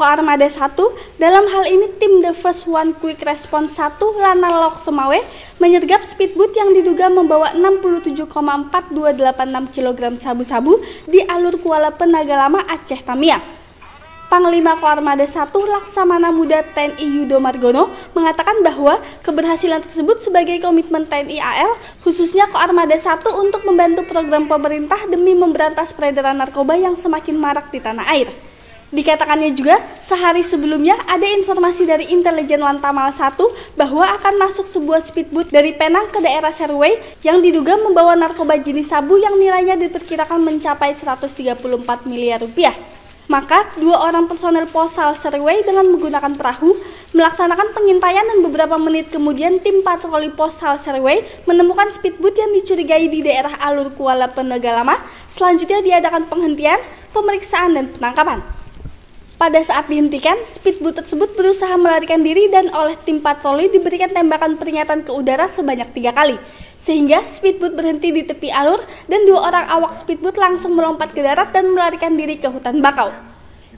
Armada 1, dalam hal ini tim The First One Quick Response 1 Lanalok Semawe menyergap speedboat yang diduga membawa 67,4286 kg sabu-sabu di alur Kuala Penaga Lama Aceh Tamiang. Panglima Koarmada 1 Laksamana Muda TNI Yudo Margono mengatakan bahwa keberhasilan tersebut sebagai komitmen TNI AL khususnya Koarmada 1 untuk membantu program pemerintah demi memberantas peredaran narkoba yang semakin marak di tanah air. Dikatakannya juga, sehari sebelumnya ada informasi dari intelijen Lantamal 1 bahwa akan masuk sebuah speedboat dari Penang ke daerah Serway yang diduga membawa narkoba jenis sabu yang nilainya diperkirakan mencapai 134 miliar rupiah. Maka, dua orang personel posal Serway dengan menggunakan perahu melaksanakan pengintaian dan beberapa menit kemudian tim patroli posal Serway menemukan speedboat yang dicurigai di daerah alur Kuala Penegalama. Selanjutnya diadakan penghentian, pemeriksaan, dan penangkapan. Pada saat dihentikan, speedboat tersebut berusaha melarikan diri dan oleh tim patroli diberikan tembakan peringatan ke udara sebanyak tiga kali. Sehingga speedboat berhenti di tepi alur dan dua orang awak speedboat langsung melompat ke darat dan melarikan diri ke hutan bakau.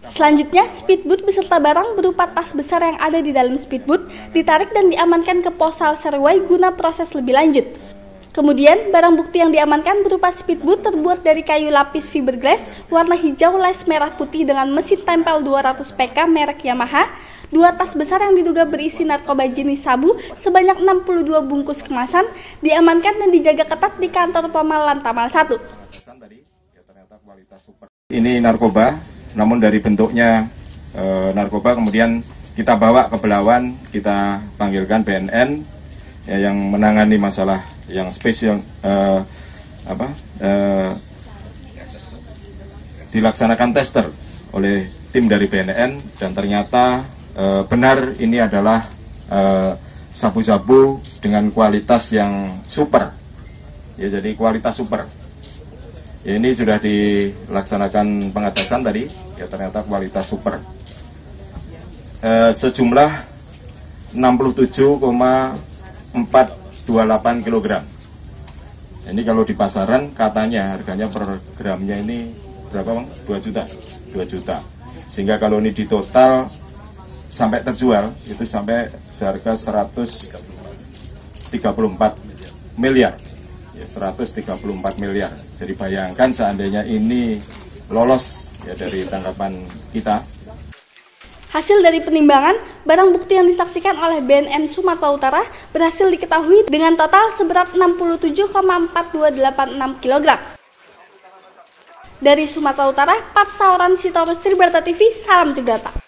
Selanjutnya, speedboat beserta barang berupa tas besar yang ada di dalam speedboat ditarik dan diamankan ke Posal Serwai guna proses lebih lanjut. Kemudian, barang bukti yang diamankan berupa speedboat terbuat dari kayu lapis fiberglass warna hijau les merah putih dengan mesin tempel 200 PK merek Yamaha, dua tas besar yang diduga berisi narkoba jenis sabu sebanyak 62 bungkus kemasan diamankan dan dijaga ketat di kantor Pemalan Tamal 1. Ini narkoba, namun dari bentuknya e, narkoba kemudian kita bawa ke Belawan, kita panggilkan BNN ya, yang menangani masalah yang spesial uh, apa uh, dilaksanakan tester oleh tim dari BNN dan ternyata uh, benar ini adalah sabu-sabu uh, dengan kualitas yang super. Ya jadi kualitas super. Ya, ini sudah dilaksanakan pengetesan tadi ya ternyata kualitas super. Uh, sejumlah 67,4 28 kg. Ini kalau di pasaran katanya harganya per gramnya ini berapa bang? 2 juta. 2 juta. Sehingga kalau ini di total sampai terjual itu sampai seharga 134 miliar. Ya, 134 miliar. Jadi bayangkan seandainya ini lolos ya dari tangkapan kita Hasil dari penimbangan, barang bukti yang disaksikan oleh BNN Sumatera Utara berhasil diketahui dengan total seberat 67,4286 kg. Dari Sumatera Utara, Pat Sauran Sitorus Tribrata TV, salam Tribrata.